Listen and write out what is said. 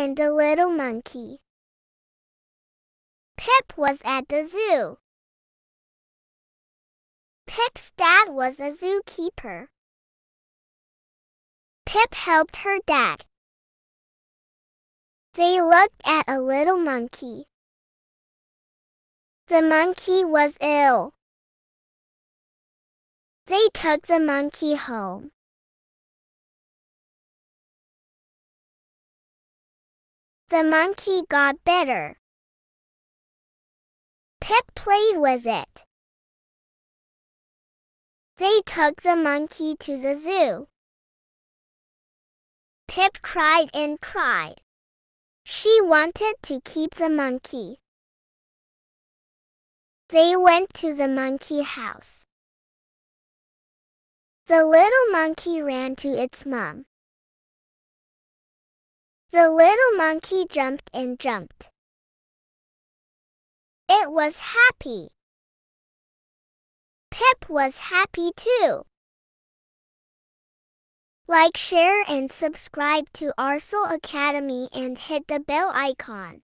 and the Little Monkey Pip was at the zoo. Pip's dad was a zookeeper. Pip helped her dad. They looked at a little monkey. The monkey was ill. They took the monkey home. The monkey got better. Pip played with it. They took the monkey to the zoo. Pip cried and cried. She wanted to keep the monkey. They went to the monkey house. The little monkey ran to its mom. The little monkey jumped and jumped. It was happy. Pip was happy too. Like, share and subscribe to Arsal Academy and hit the bell icon.